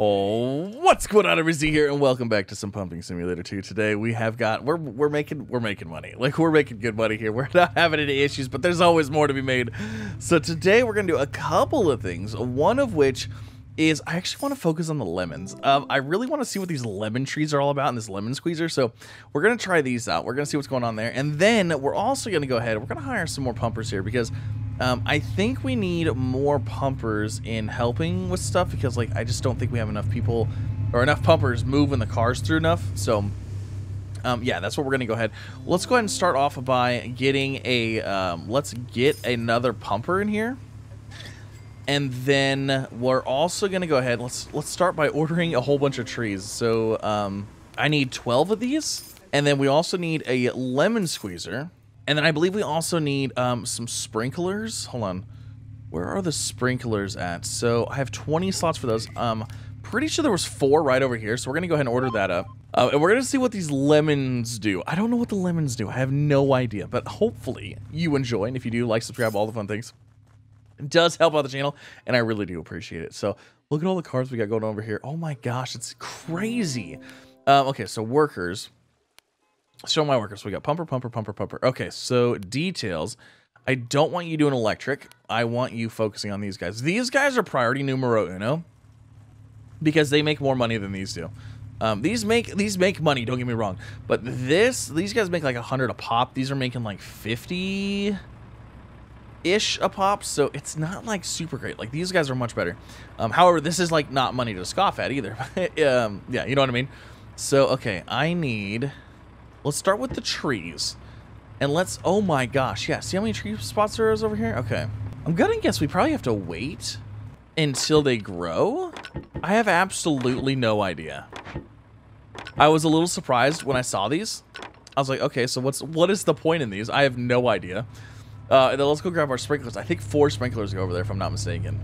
Oh, what's going on, everybody here, and welcome back to some Pumping Simulator 2. Today we have got we're we're making we're making money. Like we're making good money here. We're not having any issues, but there's always more to be made. So today we're gonna do a couple of things. One of which is I actually want to focus on the lemons. Um, I really want to see what these lemon trees are all about in this lemon squeezer. So we're gonna try these out. We're gonna see what's going on there, and then we're also gonna go ahead. We're gonna hire some more pumpers here because um, I think we need more pumpers in helping with stuff because, like, I just don't think we have enough people or enough pumpers moving the cars through enough. So, um, yeah, that's what we're going to go ahead. Let's go ahead and start off by getting a, um, let's get another pumper in here. And then we're also going to go ahead, let's, let's start by ordering a whole bunch of trees. So, um, I need 12 of these. And then we also need a lemon squeezer. And then I believe we also need um, some sprinklers. Hold on. Where are the sprinklers at? So I have 20 slots for those. Um, pretty sure there was four right over here. So we're going to go ahead and order that up. Uh, and we're going to see what these lemons do. I don't know what the lemons do. I have no idea. But hopefully you enjoy. And if you do, like, subscribe, all the fun things. It does help out the channel. And I really do appreciate it. So look at all the cards we got going over here. Oh my gosh, it's crazy. Um, okay, so workers show my workers. We got pumper, pumper, pumper, pumper. Okay, so details. I don't want you doing electric. I want you focusing on these guys. These guys are priority numero uno because they make more money than these do. Um, these make these make money. Don't get me wrong, but this these guys make like a hundred a pop. These are making like fifty ish a pop, so it's not like super great. Like these guys are much better. Um, however, this is like not money to scoff at either. um, yeah, you know what I mean. So okay, I need. Let's start with the trees. And let's, oh my gosh, yeah, see how many tree spots there is over here? Okay. I'm gonna guess we probably have to wait until they grow? I have absolutely no idea. I was a little surprised when I saw these. I was like, okay, so what's what is the point in these? I have no idea. Uh, then let's go grab our sprinklers. I think four sprinklers go over there if I'm not mistaken.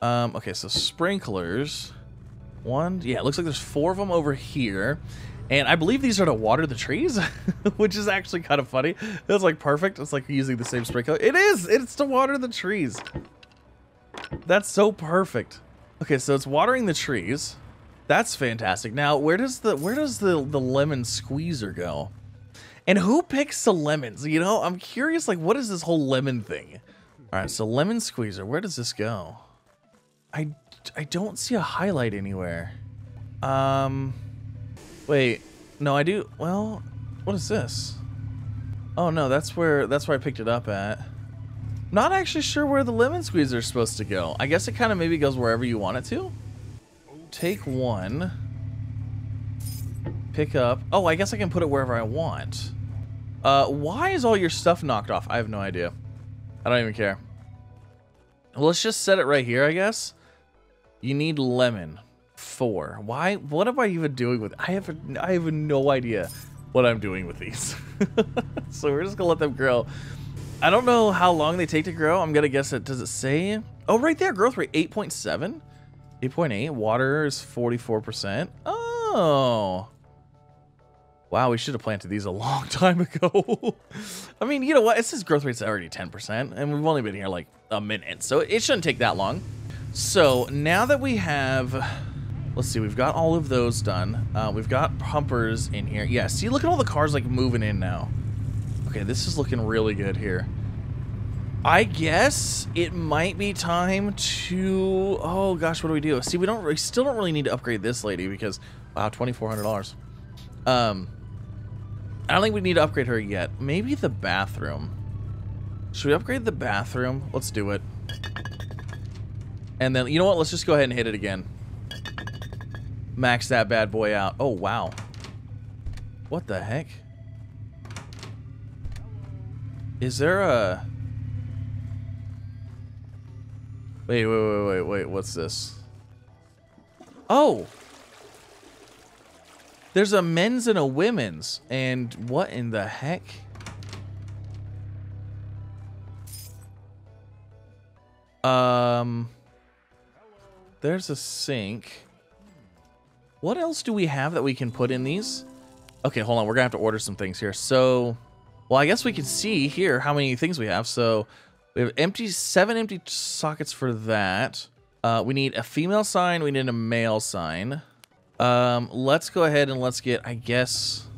Um, okay, so sprinklers. One, yeah, it looks like there's four of them over here. And I believe these are to water the trees, which is actually kind of funny. It's like perfect. It's like using the same sprinkler. It is. It's to water the trees. That's so perfect. Okay, so it's watering the trees. That's fantastic. Now, where does the where does the the lemon squeezer go? And who picks the lemons? You know, I'm curious. Like, what is this whole lemon thing? All right, so lemon squeezer. Where does this go? I I don't see a highlight anywhere. Um. Wait, no, I do. Well, what is this? Oh no, that's where that's where I picked it up at. Not actually sure where the lemon squeezer is supposed to go. I guess it kind of maybe goes wherever you want it to. Take one. Pick up. Oh, I guess I can put it wherever I want. Uh, why is all your stuff knocked off? I have no idea. I don't even care. Well, let's just set it right here, I guess. You need lemon four. Why? What am I even doing with? I have I have no idea what I'm doing with these. so we're just gonna let them grow. I don't know how long they take to grow. I'm gonna guess it. Does it say? Oh, right there, growth rate 8.7, 8.8. Water is 44%. Oh. Wow, we should have planted these a long time ago. I mean, you know what? It says growth rate's already 10%, and we've only been here like a minute, so it shouldn't take that long. So now that we have Let's see, we've got all of those done. Uh, we've got pumpers in here. Yeah, see, look at all the cars, like, moving in now. Okay, this is looking really good here. I guess it might be time to... Oh, gosh, what do we do? See, we don't. We still don't really need to upgrade this lady because... Wow, $2,400. Um, I don't think we need to upgrade her yet. Maybe the bathroom. Should we upgrade the bathroom? Let's do it. And then, you know what? Let's just go ahead and hit it again max that bad boy out. Oh, wow. What the heck? Is there a... Wait, wait, wait, wait, wait. What's this? Oh! There's a men's and a women's. And what in the heck? Um... There's a sink. What else do we have that we can put in these? Okay, hold on. We're going to have to order some things here. So, well, I guess we can see here how many things we have. So, we have empty seven empty sockets for that. Uh, we need a female sign. We need a male sign. Um, let's go ahead and let's get, I guess,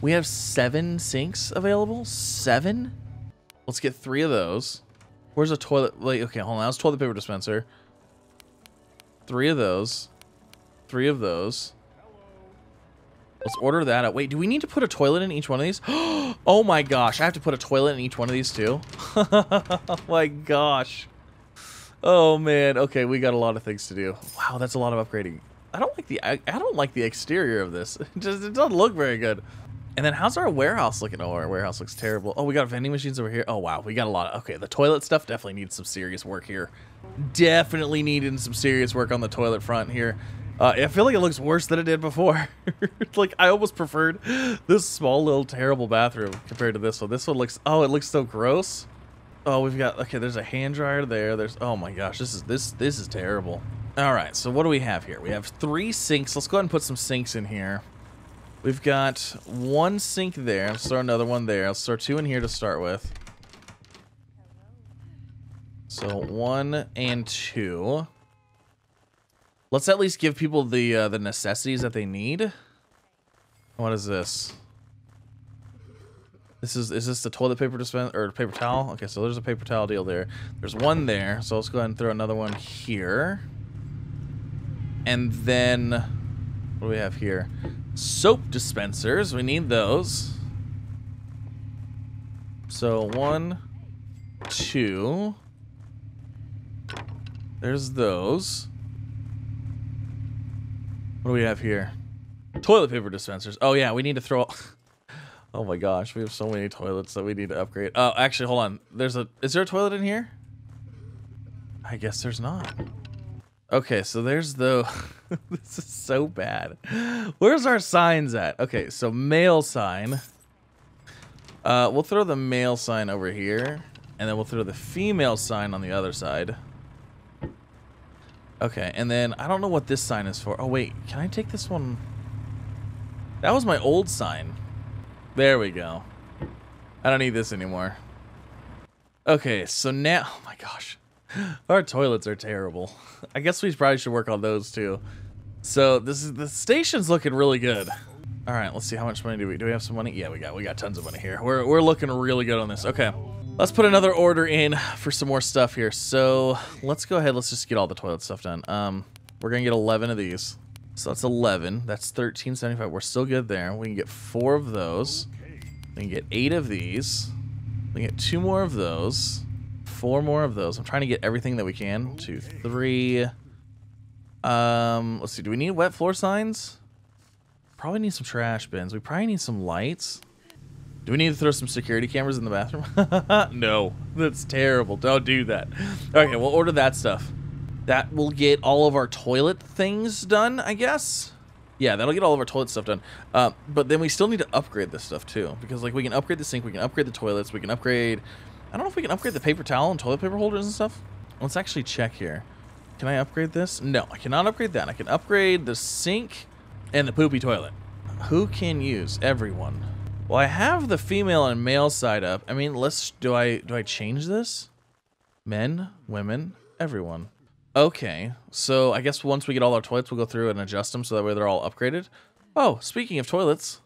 we have seven sinks available. Seven? Let's get three of those. Where's a toilet? Wait, okay, hold on. That was toilet paper dispenser. Three of those. Three of those. Let's order that out. Wait, do we need to put a toilet in each one of these? oh my gosh, I have to put a toilet in each one of these too? oh my gosh. Oh man, okay, we got a lot of things to do. Wow, that's a lot of upgrading. I don't like the I, I don't like the exterior of this. It just it doesn't look very good. And then how's our warehouse looking? Oh, our warehouse looks terrible. Oh, we got vending machines over here. Oh wow, we got a lot of okay, the toilet stuff definitely needs some serious work here. Definitely needing some serious work on the toilet front here. Uh, I feel like it looks worse than it did before. like, I almost preferred this small little terrible bathroom compared to this one. This one looks, oh, it looks so gross. Oh, we've got, okay, there's a hand dryer there. There's, oh my gosh, this is, this, this is terrible. All right, so what do we have here? We have three sinks. Let's go ahead and put some sinks in here. We've got one sink there. Let's throw another one there. Let's throw two in here to start with. So one and two. Let's at least give people the uh, the necessities that they need. What is this? This is is this the toilet paper dispenser or paper towel? Okay, so there's a paper towel deal there. There's one there, so let's go ahead and throw another one here. And then what do we have here? Soap dispensers. We need those. So one, two. There's those. What do we have here? Toilet paper dispensers. Oh yeah, we need to throw. oh my gosh, we have so many toilets that we need to upgrade. Oh, actually, hold on. There's a. Is there a toilet in here? I guess there's not. Okay, so there's the. this is so bad. Where's our signs at? Okay, so male sign. Uh, we'll throw the male sign over here, and then we'll throw the female sign on the other side. Okay, and then I don't know what this sign is for. Oh, wait. Can I take this one? That was my old sign. There we go. I don't need this anymore. Okay, so now... Oh, my gosh. Our toilets are terrible. I guess we probably should work on those, too. So, this is the station's looking really good. All right, let's see. How much money do we... Do we have some money? Yeah, we got we got tons of money here. We're, we're looking really good on this. Okay. Let's put another order in for some more stuff here. So let's go ahead. Let's just get all the toilet stuff done. Um, we're gonna get 11 of these. So that's 11. That's 13.75. We're still good there. We can get four of those. We can get eight of these. We can get two more of those. Four more of those. I'm trying to get everything that we can. Two, three. Um, let's see. Do we need wet floor signs? Probably need some trash bins. We probably need some lights. Do we need to throw some security cameras in the bathroom? no, that's terrible. Don't do that. Okay, we'll order that stuff. That will get all of our toilet things done, I guess. Yeah, that'll get all of our toilet stuff done. Uh, but then we still need to upgrade this stuff too, because like we can upgrade the sink, we can upgrade the toilets, we can upgrade. I don't know if we can upgrade the paper towel and toilet paper holders and stuff. Let's actually check here. Can I upgrade this? No, I cannot upgrade that. I can upgrade the sink and the poopy toilet. Who can use? Everyone. Well, I have the female and male side up. I mean, let's do I do I change this? Men, women, everyone. Okay, so I guess once we get all our toilets, we'll go through and adjust them so that way they're all upgraded. Oh, speaking of toilets,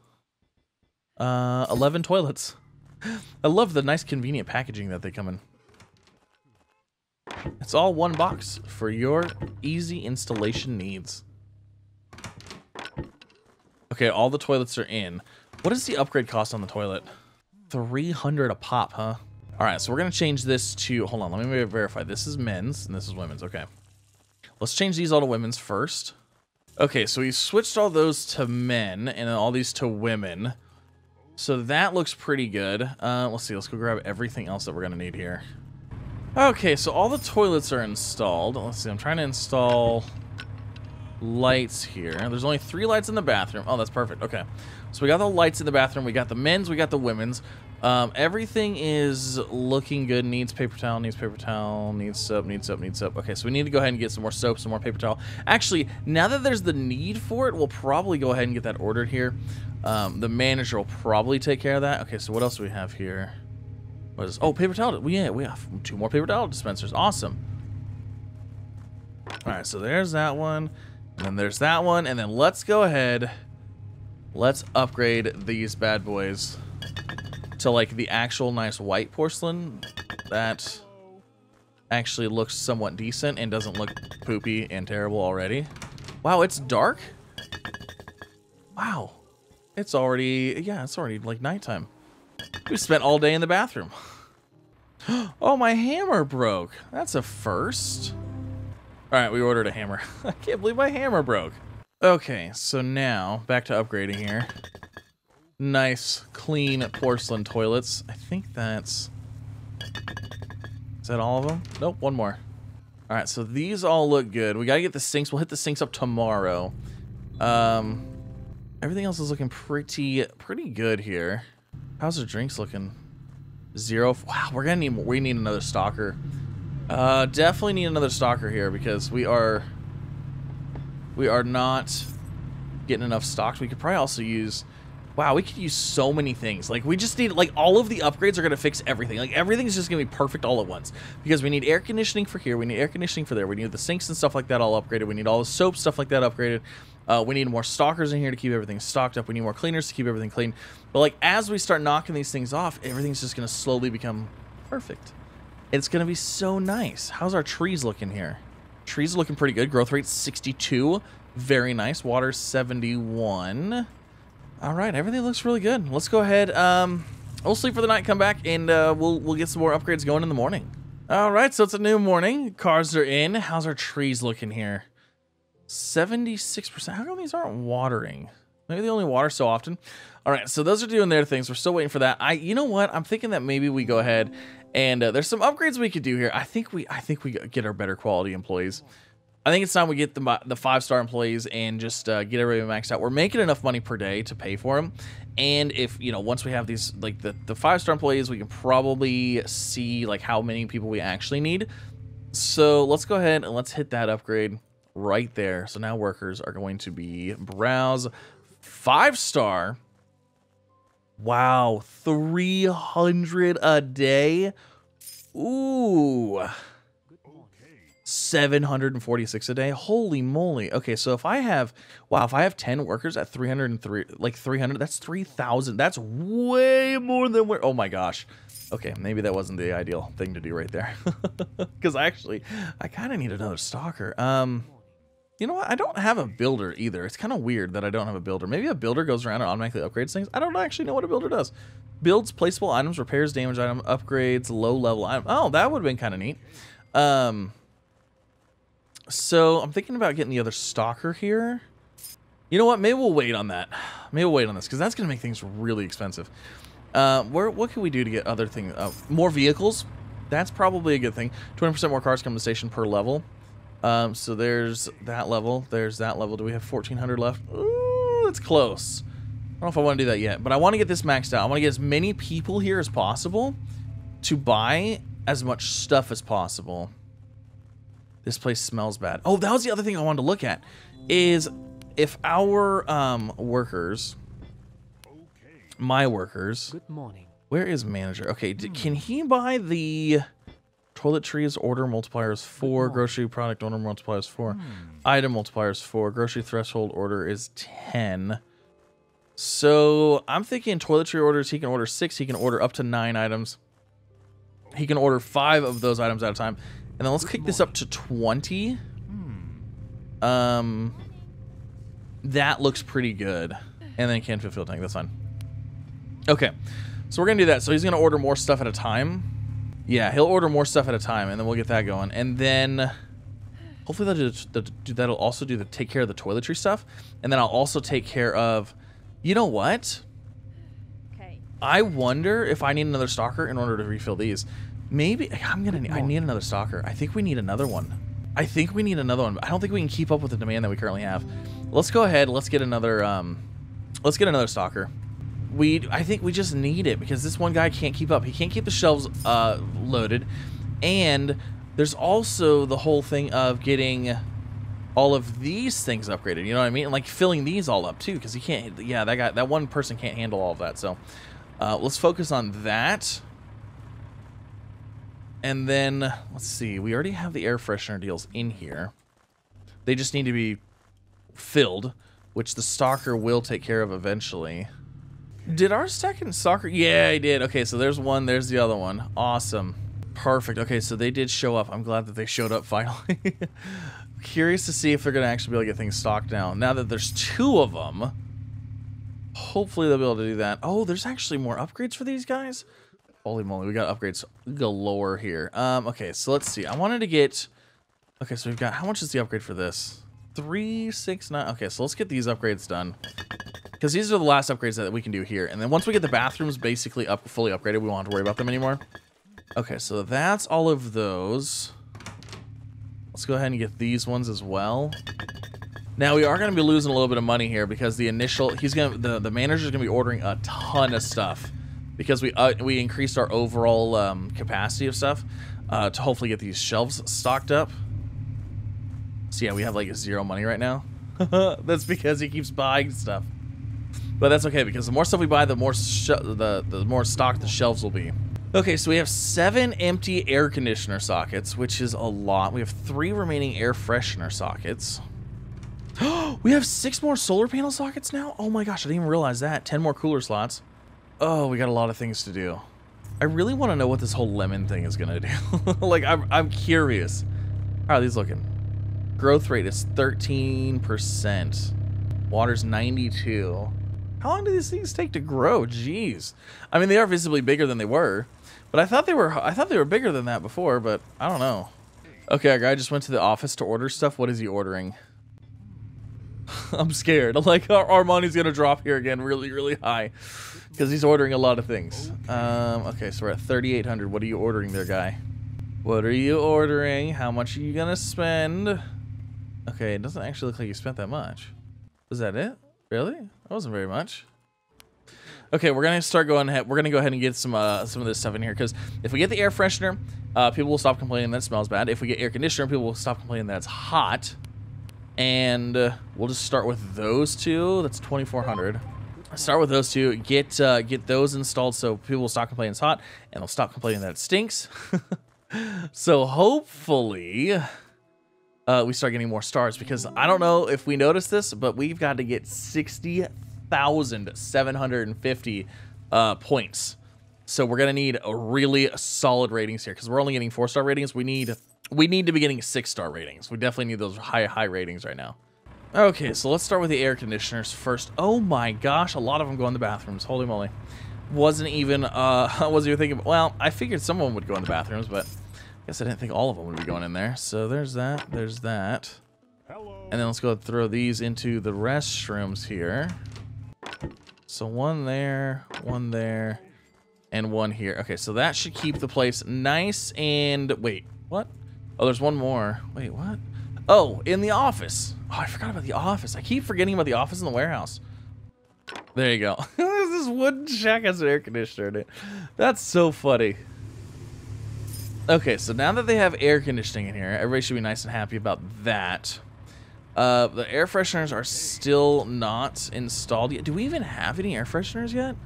uh, 11 toilets. I love the nice convenient packaging that they come in. It's all one box for your easy installation needs. Okay, all the toilets are in. What is the upgrade cost on the toilet? 300 a pop, huh? All right, so we're going to change this to, hold on, let me verify. This is men's and this is women's. Okay. Let's change these all to women's first. Okay, so we switched all those to men and all these to women. So that looks pretty good. Uh, let's see, let's go grab everything else that we're going to need here. Okay, so all the toilets are installed. Let's see, I'm trying to install lights here. There's only three lights in the bathroom. Oh, that's perfect. Okay. So we got the lights in the bathroom. We got the men's. We got the women's. Um, everything is looking good. Needs paper towel. Needs paper towel. Needs soap. Needs soap. Needs soap. Okay, so we need to go ahead and get some more soap, some more paper towel. Actually, now that there's the need for it, we'll probably go ahead and get that ordered here. Um, the manager will probably take care of that. Okay, so what else do we have here? What is? Oh, paper towel. We yeah, we have two more paper towel dispensers. Awesome. All right, so there's that one. And then there's that one. And then let's go ahead. Let's upgrade these bad boys to like the actual nice white porcelain that actually looks somewhat decent and doesn't look poopy and terrible already. Wow, it's dark? Wow. It's already, yeah, it's already like nighttime. We spent all day in the bathroom. oh, my hammer broke. That's a first. All right, we ordered a hammer. I can't believe my hammer broke. Okay, so now back to upgrading here. Nice, clean porcelain toilets. I think that's... Is that all of them? Nope, one more. All right, so these all look good. We got to get the sinks. We'll hit the sinks up tomorrow. Um, everything else is looking pretty, pretty good here. How's the drinks looking? Zero. Wow, we're gonna need. We need another stalker. Uh, definitely need another stalker here because we are we are not getting enough stocks. We could probably also use wow, we could use so many things. Like we just need like all of the upgrades are gonna fix everything. Like everything's just gonna be perfect all at once. Because we need air conditioning for here, we need air conditioning for there, we need the sinks and stuff like that all upgraded, we need all the soap stuff like that upgraded. Uh, we need more stalkers in here to keep everything stocked up. We need more cleaners to keep everything clean. But like as we start knocking these things off, everything's just gonna slowly become perfect. It's gonna be so nice. How's our trees looking here? Trees looking pretty good. Growth rate 62. Very nice. Water 71. All right, everything looks really good. Let's go ahead. Um, we'll sleep for the night, come back, and uh, we'll we'll get some more upgrades going in the morning. All right, so it's a new morning. Cars are in. How's our trees looking here? 76%. How come these aren't watering? Maybe they only water so often. All right, so those are doing their things. We're still waiting for that. I, you know what? I'm thinking that maybe we go ahead and uh, there's some upgrades we could do here. I think we, I think we get our better quality employees. I think it's time we get the the five star employees and just uh, get everybody maxed out. We're making enough money per day to pay for them, and if you know once we have these like the the five star employees, we can probably see like how many people we actually need. So let's go ahead and let's hit that upgrade right there. So now workers are going to be browse five star. Wow, 300 a day. Ooh. 746 a day. Holy moly. Okay, so if I have wow, if I have 10 workers at 303 like 300, that's 3000. That's way more than where Oh my gosh. Okay, maybe that wasn't the ideal thing to do right there. Cuz actually I kind of need another stalker. Um you know what? I don't have a builder either. It's kind of weird that I don't have a builder. Maybe a builder goes around and automatically upgrades things. I don't actually know what a builder does. Builds placeable items, repairs damage item, upgrades, low level item. Oh, that would have been kind of neat. Um, so I'm thinking about getting the other stalker here. You know what? Maybe we'll wait on that. Maybe we'll wait on this because that's going to make things really expensive. Uh, where what can we do to get other things? Uh, more vehicles. That's probably a good thing. 20% more cars come to station per level. Um, so there's that level. There's that level. Do we have 1,400 left? Ooh, it's close. I don't know if I want to do that yet, but I want to get this maxed out. I want to get as many people here as possible to buy as much stuff as possible. This place smells bad. Oh, that was the other thing I wanted to look at, is if our um, workers, my workers, Good morning. where is manager? Okay, can he buy the toiletries order multipliers four, grocery product order multipliers four, item multipliers four, grocery threshold order is 10. So I'm thinking toiletry orders, he can order six, he can order up to nine items. He can order five of those items at a time. And then let's kick this up to 20. Um, that looks pretty good. And then can fulfill tank, that's fine. Okay, so we're gonna do that. So he's gonna order more stuff at a time. Yeah, he'll order more stuff at a time, and then we'll get that going. And then hopefully that'll do, the, that'll also do the take care of the toiletry stuff. And then I'll also take care of, you know what? Okay. I wonder if I need another stalker in order to refill these. Maybe I'm gonna. Need, I need another stalker. I think we need another one. I think we need another one. I don't think we can keep up with the demand that we currently have. Let's go ahead. Let's get another. Um, let's get another stalker. We. I think we just need it because this one guy can't keep up. He can't keep the shelves uh, loaded, and there's also the whole thing of getting all of these things upgraded. You know what I mean? And like filling these all up too, because he can't. Yeah, that guy. That one person can't handle all of that. So uh, let's focus on that. And then, let's see, we already have the air freshener deals in here. They just need to be filled, which the stalker will take care of eventually. Did our second soccer? Yeah, he did. Okay, so there's one, there's the other one. Awesome. Perfect. Okay, so they did show up. I'm glad that they showed up finally. Curious to see if they're going to actually be able to get things stocked now. Now that there's two of them, hopefully they'll be able to do that. Oh, there's actually more upgrades for these guys? Holy moly, we got upgrades galore here. Um, okay, so let's see. I wanted to get... Okay, so we've got... How much is the upgrade for this? Three, six, nine... Okay, so let's get these upgrades done. Because these are the last upgrades that we can do here. And then once we get the bathrooms basically up, fully upgraded, we won't have to worry about them anymore. Okay, so that's all of those. Let's go ahead and get these ones as well. Now we are going to be losing a little bit of money here because the initial he's going to the the manager's going to be ordering a ton of stuff because we uh, we increased our overall um, capacity of stuff uh, to hopefully get these shelves stocked up. So yeah, we have like zero money right now. that's because he keeps buying stuff. But that's okay because the more stuff we buy, the more the the more stocked the shelves will be. Okay, so we have seven empty air conditioner sockets, which is a lot. We have three remaining air freshener sockets. we have six more solar panel sockets now? Oh my gosh, I didn't even realize that. Ten more cooler slots. Oh, we got a lot of things to do. I really want to know what this whole lemon thing is going to do. like, I'm, I'm curious. How are these looking? Growth rate is 13%. Water's 92. How long do these things take to grow? Jeez. I mean, they are visibly bigger than they were. But I thought they were I thought they were bigger than that before, but I don't know. Okay, our guy just went to the office to order stuff. What is he ordering? I'm scared. Like money's gonna drop here again really, really high. Because he's ordering a lot of things. Um, okay, so we're at 3,800. What are you ordering there, guy? What are you ordering? How much are you gonna spend? Okay, it doesn't actually look like you spent that much. Was that it? Really? That wasn't very much. Okay, we're gonna start going ahead. We're gonna go ahead and get some uh, some of this stuff in here because if we get the air freshener, uh, people will stop complaining that it smells bad. If we get air conditioner, people will stop complaining that it's hot. And uh, we'll just start with those two. That's 2,400. Start with those two. Get uh, get those installed so people will stop complaining it's hot, and they'll stop complaining that it stinks. so hopefully. Uh, we start getting more stars because I don't know if we noticed this, but we've got to get 60,750 uh, points. So we're gonna need a really solid ratings here because we're only getting four star ratings. We need we need to be getting six star ratings. We definitely need those high high ratings right now. Okay, so let's start with the air conditioners first. Oh my gosh, a lot of them go in the bathrooms. Holy moly! Wasn't even uh I wasn't even thinking. Well, I figured someone would go in the bathrooms, but guess I didn't think all of them would be going in there. So there's that. There's that. Hello. And then let's go throw these into the restrooms here. So one there, one there, and one here. Okay, so that should keep the place nice and... Wait, what? Oh, there's one more. Wait, what? Oh, in the office. Oh, I forgot about the office. I keep forgetting about the office in the warehouse. There you go. this wooden shack has an air conditioner in it. That's so funny. Okay, so now that they have air conditioning in here, everybody should be nice and happy about that. Uh, the air fresheners are still not installed yet. Do we even have any air fresheners yet?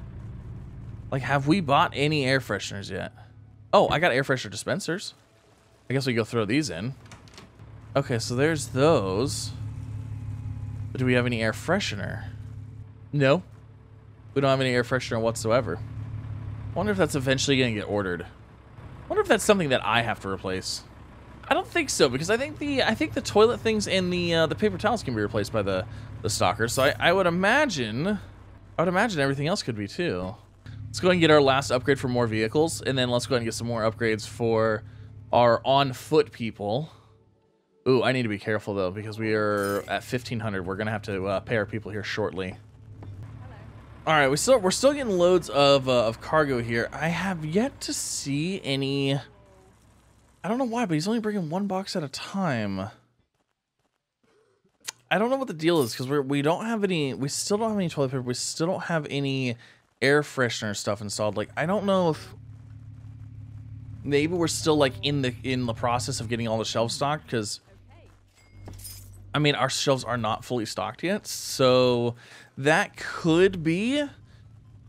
Like, have we bought any air fresheners yet? Oh, I got air freshener dispensers. I guess we go throw these in. Okay, so there's those. But do we have any air freshener? No. We don't have any air freshener whatsoever. Wonder if that's eventually going to get ordered. I wonder if that's something that I have to replace. I don't think so because I think the I think the toilet things and the uh, the paper towels can be replaced by the the stalker. So I, I would imagine I would imagine everything else could be too. Let's go ahead and get our last upgrade for more vehicles, and then let's go ahead and get some more upgrades for our on foot people. Ooh, I need to be careful though because we are at 1500. We're gonna have to uh, pay our people here shortly. All right, we still we're still getting loads of uh, of cargo here. I have yet to see any I don't know why, but he's only bringing one box at a time. I don't know what the deal is because we we don't have any. We still don't have any toilet paper. We still don't have any air freshener stuff installed. Like I don't know if maybe we're still like in the in the process of getting all the shelves stocked because I mean our shelves are not fully stocked yet. So that could be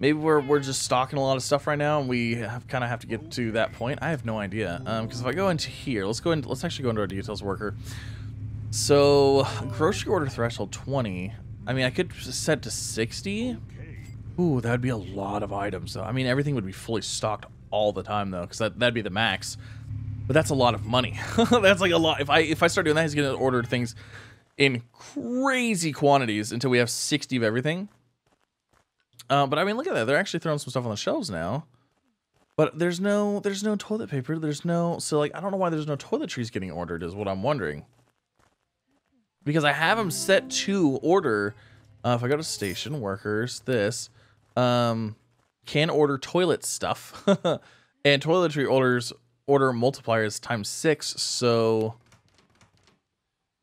Maybe we're, we're just stocking a lot of stuff right now and we have kind of have to get to that point. I have no idea. Because um, if I go into here, let's go into, let's actually go into our details worker. So, grocery order threshold 20. I mean, I could set to 60. Ooh, that would be a lot of items, though. I mean, everything would be fully stocked all the time, though, because that, that'd be the max. But that's a lot of money. that's like a lot. If I if I start doing that, he's going to order things in crazy quantities until we have 60 of everything. Uh, but I mean, look at that. They're actually throwing some stuff on the shelves now. But there's no there's no toilet paper. There's no so like I don't know why there's no toiletries getting ordered is what I'm wondering. Because I have them set to order. Uh, if I go to station workers, this um, can order toilet stuff, and toiletry orders order multipliers times six. So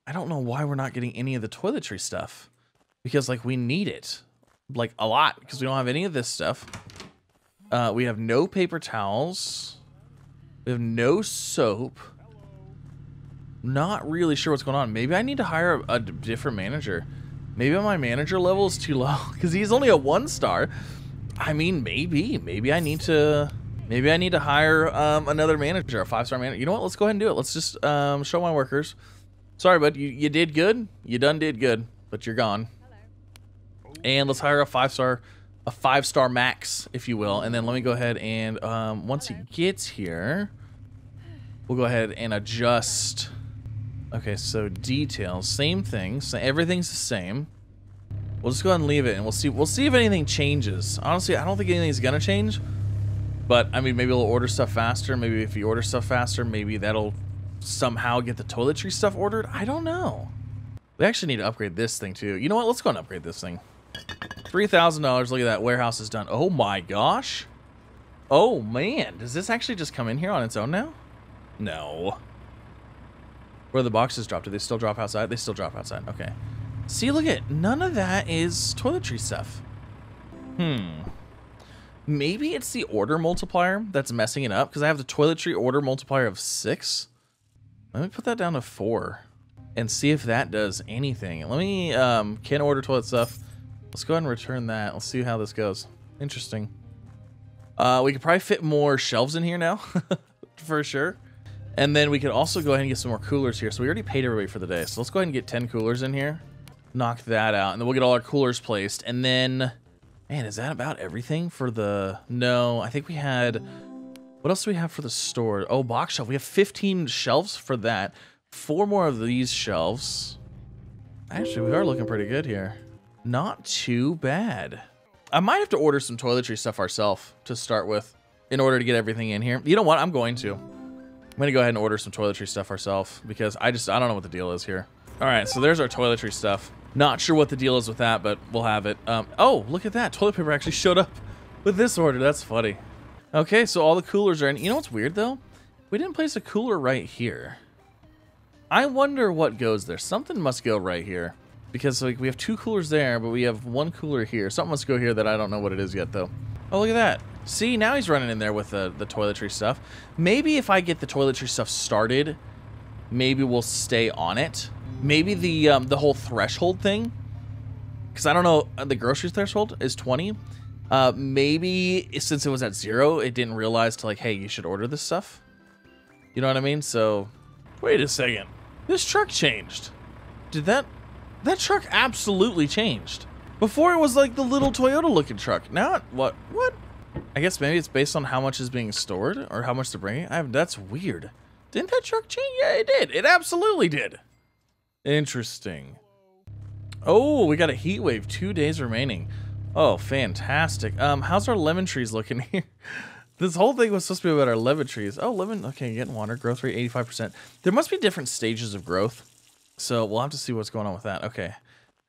I don't know why we're not getting any of the toiletry stuff because like we need it like a lot because we don't have any of this stuff. Uh, we have no paper towels. We have no soap. Not really sure what's going on. Maybe I need to hire a, a different manager. Maybe my manager level is too low because he's only a one star. I mean, maybe. Maybe I need to. Maybe I need to hire um, another manager, a five star manager. You know what? Let's go ahead and do it. Let's just um, show my workers. Sorry, bud. You, you did good. You done did good, but you're gone. And let's hire a five star, a five star max, if you will. And then let me go ahead and um, once he gets here, we'll go ahead and adjust. Okay, so details, same thing. So everything's the same. We'll just go ahead and leave it, and we'll see. We'll see if anything changes. Honestly, I don't think anything's gonna change. But I mean, maybe we'll order stuff faster. Maybe if you order stuff faster, maybe that'll somehow get the toiletry stuff ordered. I don't know. We actually need to upgrade this thing too. You know what? Let's go and upgrade this thing. $3,000. Look at that. Warehouse is done. Oh my gosh. Oh man. Does this actually just come in here on its own now? No. Where the boxes drop? Do they still drop outside? They still drop outside. Okay. See, look at none of that is toiletry stuff. Hmm. Maybe it's the order multiplier that's messing it up because I have the toiletry order multiplier of six. Let me put that down to four and see if that does anything. Let me, um, can order toilet stuff. Let's go ahead and return that. Let's see how this goes. Interesting. Uh, we could probably fit more shelves in here now, for sure. And then we could also go ahead and get some more coolers here. So we already paid everybody for the day. So let's go ahead and get 10 coolers in here. Knock that out. And then we'll get all our coolers placed. And then, man, is that about everything for the... No, I think we had... What else do we have for the store? Oh, box shelf. We have 15 shelves for that. Four more of these shelves. Actually, we are looking pretty good here. Not too bad. I might have to order some toiletry stuff ourselves to start with in order to get everything in here. You know what? I'm going to. I'm going to go ahead and order some toiletry stuff ourselves because I just, I don't know what the deal is here. All right, so there's our toiletry stuff. Not sure what the deal is with that, but we'll have it. Um, oh, look at that. Toilet paper actually showed up with this order. That's funny. Okay, so all the coolers are in. You know what's weird, though? We didn't place a cooler right here. I wonder what goes there. Something must go right here because like we have two coolers there, but we have one cooler here. Something must go here that I don't know what it is yet though. Oh, look at that. See, now he's running in there with the, the toiletry stuff. Maybe if I get the toiletry stuff started, maybe we'll stay on it. Maybe the um, the whole threshold thing, because I don't know, uh, the grocery threshold is 20. Uh, maybe since it was at zero, it didn't realize to like, hey, you should order this stuff. You know what I mean? So, wait a second. This truck changed. Did that that truck absolutely changed. Before it was like the little Toyota looking truck. Now what? What? I guess maybe it's based on how much is being stored or how much they're bringing. I have, that's weird. Didn't that truck change? Yeah, it did. It absolutely did. Interesting. Oh, we got a heat wave. Two days remaining. Oh, fantastic. Um, how's our lemon trees looking here? this whole thing was supposed to be about our lemon trees. Oh, lemon. Okay, getting water. Growth rate 85%. There must be different stages of growth. So we'll have to see what's going on with that. Okay.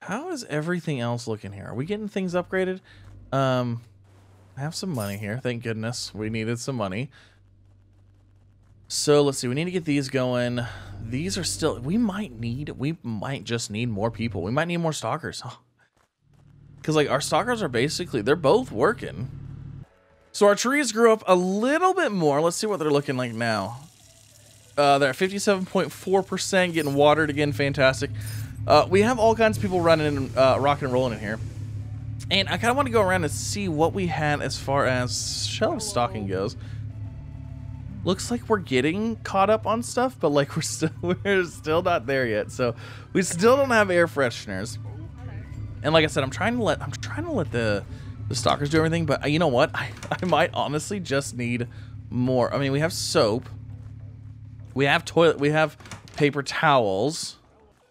How is everything else looking here? Are we getting things upgraded? Um, I have some money here. Thank goodness. We needed some money. So let's see. We need to get these going. These are still... We might need... We might just need more people. We might need more stalkers. Because, like, our stalkers are basically... They're both working. So our trees grew up a little bit more. Let's see what they're looking like now. Uh, they're at 57.4%, getting watered again. Fantastic. Uh, we have all kinds of people running, uh, rocking and rolling in here. And I kind of want to go around and see what we had as far as shelf stocking goes. looks like we're getting caught up on stuff, but like we're still we're still not there yet. So we still don't have air fresheners. And like I said, I'm trying to let I'm trying to let the the stalkers do everything, but uh, you know what? I, I might honestly just need more. I mean, we have soap. We have toilet. We have paper towels.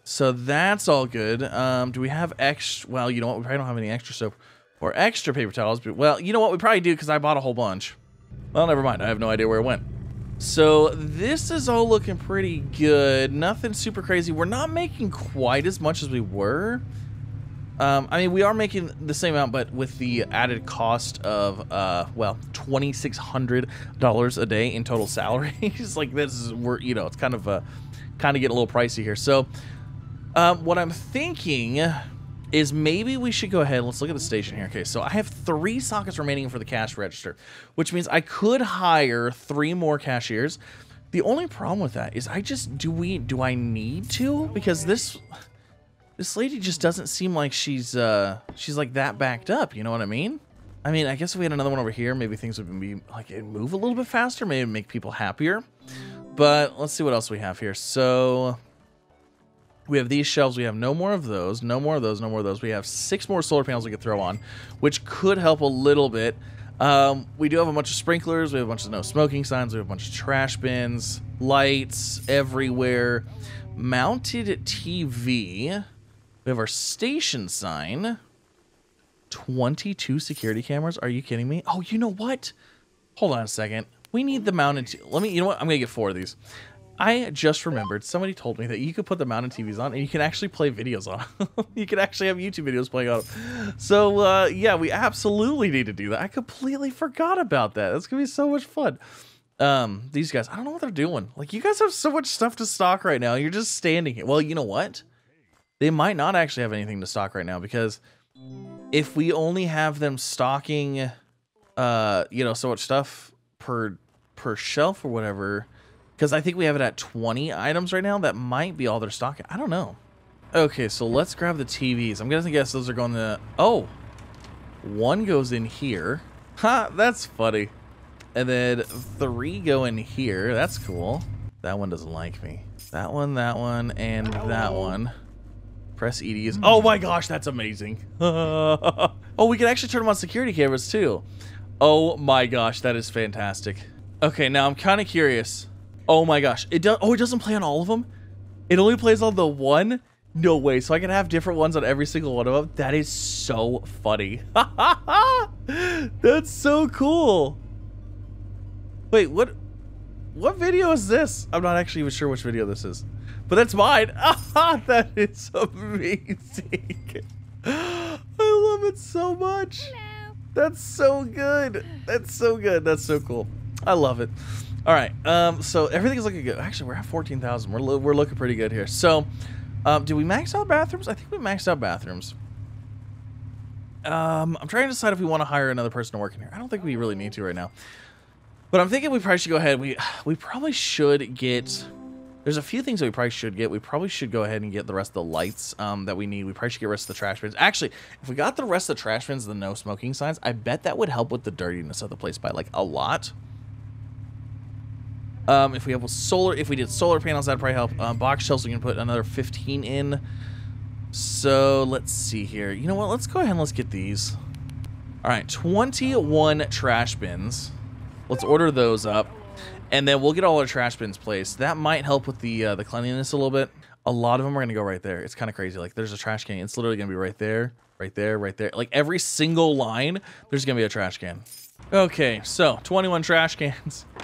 So that's all good. Um, do we have extra? Well, you know what? We probably don't have any extra soap or extra paper towels. But well, you know what? We probably do because I bought a whole bunch. Well, never mind. I have no idea where it went. So this is all looking pretty good. Nothing super crazy. We're not making quite as much as we were. Um, I mean, we are making the same amount, but with the added cost of, uh, well, twenty six hundred dollars a day in total salaries. like this is, we're, you know, it's kind of, uh, kind of getting a little pricey here. So, um, what I'm thinking is maybe we should go ahead. Let's look at the station here. Okay, so I have three sockets remaining for the cash register, which means I could hire three more cashiers. The only problem with that is I just do we do I need to because this this lady just doesn't seem like she's uh she's like that backed up, you know what I mean? I mean, I guess if we had another one over here, maybe things would be like it'd move a little bit faster, maybe make people happier. But let's see what else we have here. So we have these shelves. We have no more of those, no more of those, no more of those. We have six more solar panels we could throw on, which could help a little bit. Um, we do have a bunch of sprinklers. We have a bunch of no smoking signs. We have a bunch of trash bins, lights everywhere, mounted TV. We have our station sign. 22 security cameras? Are you kidding me? Oh, you know what? Hold on a second. We need the mounted... Let me... You know what? I'm going to get four of these. I just remembered somebody told me that you could put the mounted TVs on and you can actually play videos on them. you can actually have YouTube videos playing on them. So, uh, yeah, we absolutely need to do that. I completely forgot about that. That's to be so much fun. Um, these guys, I don't know what they're doing. Like, you guys have so much stuff to stock right now. You're just standing here. Well, you know what? They might not actually have anything to stock right now because if we only have them stocking uh you know so much stuff per per shelf or whatever because i think we have it at 20 items right now that might be all they're stocking. I don't know. Okay so let's grab the tvs i'm gonna guess those are going to oh one goes in here. Ha that's funny. And then three go in here. That's cool. That one doesn't like me. That one that one and that one Press EDs. Oh my gosh, that's amazing. oh, we can actually turn them on security cameras too. Oh my gosh, that is fantastic. Okay, now I'm kind of curious. Oh my gosh, it does. Oh, it doesn't play on all of them. It only plays on the one. No way. So I can have different ones on every single one of them. That is so funny. That's so cool. Wait, what? What video is this? I'm not actually even sure which video this is. But that's mine. that is amazing. I love it so much. Hello. That's so good. That's so good. That's so cool. I love it. All right. Um. So everything's looking good. Actually, we're at fourteen thousand. We're lo we're looking pretty good here. So, um, do we max out bathrooms? I think we maxed out bathrooms. Um, I'm trying to decide if we want to hire another person to work in here. I don't think we really need to right now. But I'm thinking we probably should go ahead. We we probably should get there's a few things that we probably should get. We probably should go ahead and get the rest of the lights um, that we need. We probably should get the rest of the trash bins. Actually, if we got the rest of the trash bins, the no smoking signs, I bet that would help with the dirtiness of the place by like a lot. Um, if we have solar, if we did solar panels, that'd probably help. Um, box shelves, we can put another 15 in. So let's see here. You know what? Let's go ahead and let's get these. All right, 21 trash bins. Let's order those up and then we'll get all our trash bins placed. That might help with the uh, the cleanliness a little bit. A lot of them are gonna go right there. It's kind of crazy. Like there's a trash can. It's literally gonna be right there, right there, right there. Like every single line, there's gonna be a trash can. Okay, so 21 trash cans.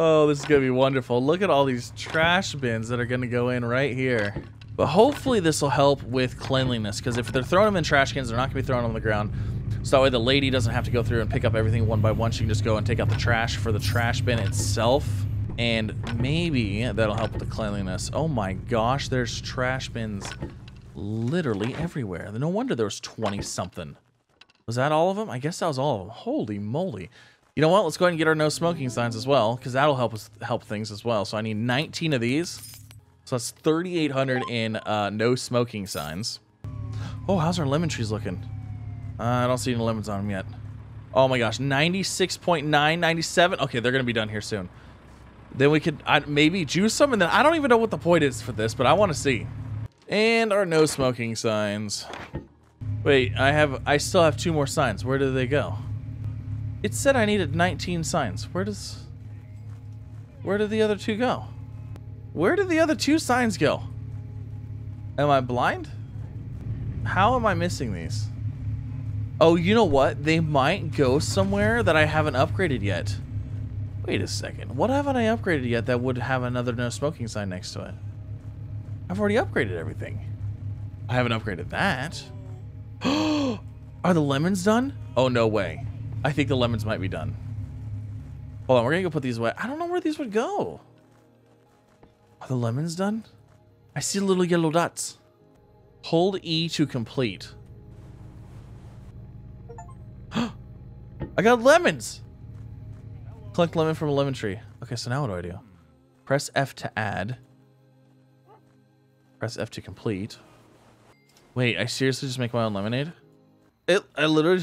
Oh, this is gonna be wonderful. Look at all these trash bins that are gonna go in right here. But hopefully this will help with cleanliness because if they're throwing them in trash cans, they're not gonna be thrown on the ground. So that way the lady doesn't have to go through and pick up everything one by one. She can just go and take out the trash for the trash bin itself. And maybe that'll help with the cleanliness. Oh my gosh, there's trash bins literally everywhere. No wonder there was 20 something. Was that all of them? I guess that was all of them. Holy moly. You know what? Let's go ahead and get our no smoking signs as well, because that'll help us help things as well. So I need 19 of these. So that's 3,800 in uh, no smoking signs. Oh, how's our lemon trees looking? Uh, I don't see any lemons on them yet. Oh my gosh, 96.9, 97. Okay, they're going to be done here soon. Then we could I, maybe juice some, and then I don't even know what the point is for this, but I want to see. And our no smoking signs. Wait, I have I still have two more signs. Where do they go? It said I needed 19 signs. Where does Where did the other two go? Where did the other two signs go? Am I blind? How am I missing these? Oh, you know what? They might go somewhere that I haven't upgraded yet. Wait a second. What haven't I upgraded yet that would have another no smoking sign next to it? I've already upgraded everything. I haven't upgraded that. Are the lemons done? Oh, no way. I think the lemons might be done. Hold on, we're gonna go put these away. I don't know where these would go. Are the lemons done? I see little yellow dots. Hold E to complete. I got lemons! Collect lemon from a lemon tree. Okay, so now what do I do? Press F to add. Press F to complete. Wait, I seriously just make my own lemonade? It, I literally...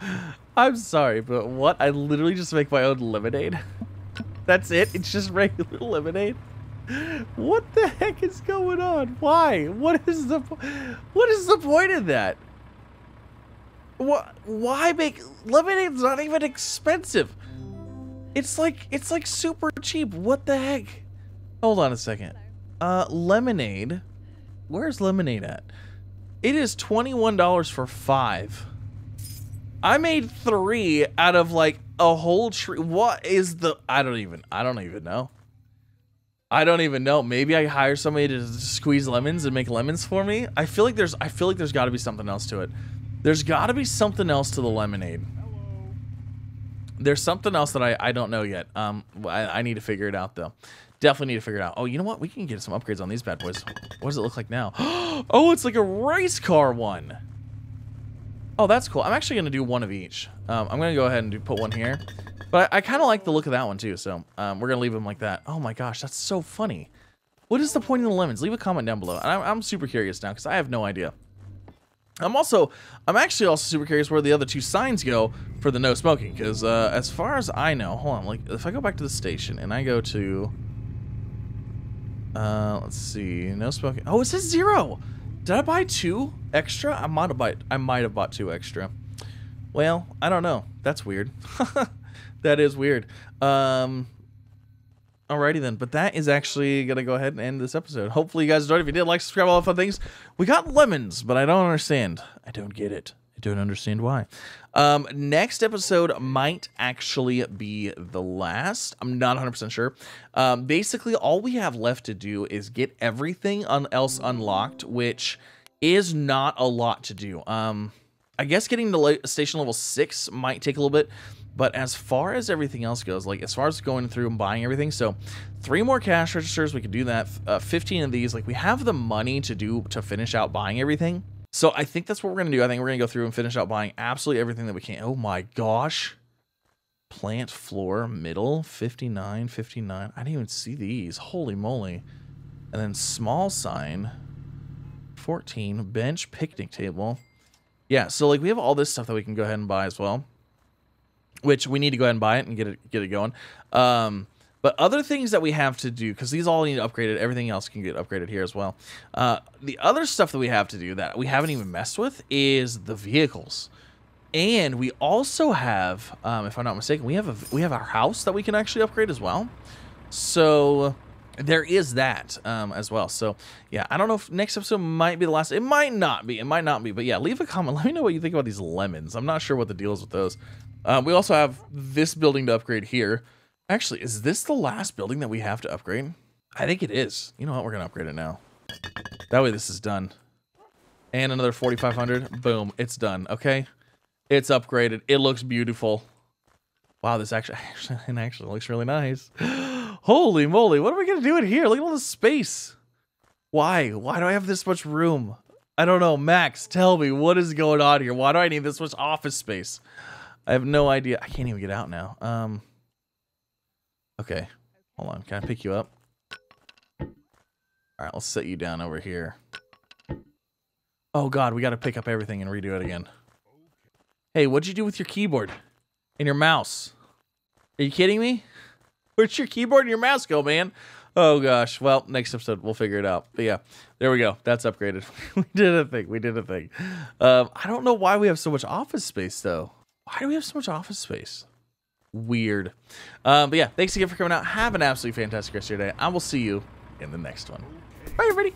I'm sorry, but what? I literally just make my own lemonade? That's it? It's just regular lemonade? What the heck is going on? Why? What is the what is the point of that? What? Why make lemonade's not even expensive? It's like it's like super cheap. What the heck? Hold on a second. Uh, lemonade. Where's lemonade at? It is twenty one dollars for five. I made three out of like a whole tree. What is the? I don't even. I don't even know. I don't even know. Maybe I hire somebody to squeeze lemons and make lemons for me. I feel like there's. I feel like there's got to be something else to it. There's got to be something else to the lemonade. There's something else that I I don't know yet. Um, I, I need to figure it out though. Definitely need to figure it out. Oh, you know what? We can get some upgrades on these bad boys. What does it look like now? oh, it's like a race car one. Oh, that's cool. I'm actually going to do one of each. Um, I'm going to go ahead and do, put one here. But I, I kind of like the look of that one too, so um, we're going to leave them like that. Oh my gosh, that's so funny. What is the point of the lemons? Leave a comment down below. I'm, I'm super curious now because I have no idea. I'm also, I'm actually also super curious where the other two signs go for the no smoking because uh, as far as I know, hold on, like if I go back to the station and I go to, uh, let's see, no smoking. Oh, it says zero. Did I buy two extra? I might have bought. I might have bought two extra. Well, I don't know. That's weird. that is weird. Um, alrighty then. But that is actually gonna go ahead and end this episode. Hopefully you guys enjoyed. If you did, like, subscribe, all the fun things. We got lemons, but I don't understand. I don't get it. I don't understand why. Um, next episode might actually be the last. I'm not 100% sure. Um, basically, all we have left to do is get everything else unlocked, which is not a lot to do. Um, I guess getting to station level 6 might take a little bit. But as far as everything else goes, like as far as going through and buying everything, so three more cash registers, we could do that. Uh, 15 of these, like we have the money to do to finish out buying everything. So I think that's what we're going to do. I think we're going to go through and finish out buying absolutely everything that we can. Oh my gosh. Plant floor, middle, 59, 59. I didn't even see these. Holy moly. And then small sign, 14. Bench, picnic table. Yeah, so like we have all this stuff that we can go ahead and buy as well. Which we need to go ahead and buy it and get it get it going. Um, but other things that we have to do, because these all need upgraded, everything else can get upgraded here as well. Uh, the other stuff that we have to do that we haven't even messed with is the vehicles. And we also have, um, if I'm not mistaken, we have a, we have our house that we can actually upgrade as well. So there is that um, as well. So yeah, I don't know if next episode might be the last. It might not be. It might not be. But yeah, leave a comment. Let me know what you think about these lemons. I'm not sure what the deal is with those. Uh, we also have this building to upgrade here. Actually, is this the last building that we have to upgrade? I think it is. You know what? We're going to upgrade it now. That way this is done. And another 4,500. Boom. It's done. Okay. It's upgraded. It looks beautiful. Wow, this actually, actually, it actually looks really nice. Holy moly. What are we going to do in here? Look at all this space. Why? Why do I have this much room? I don't know. Max, tell me what is going on here? Why do I need this much office space? I have no idea. I can't even get out now. Um, Okay. Hold on. Can I pick you up? All right, let's set you down over here. Oh god, we got to pick up everything and redo it again. Hey, what'd you do with your keyboard and your mouse? Are you kidding me? Where's your keyboard and your mouse go, man? Oh gosh. Well, next episode we'll figure it out. But yeah, there we go. That's upgraded. we did a thing. We did a thing. Um, I don't know why we have so much office space though. Why do we have so much office space? Weird. Um, but yeah, thanks again for coming out. Have an absolutely fantastic rest of your day. I will see you in the next one. Bye, everybody.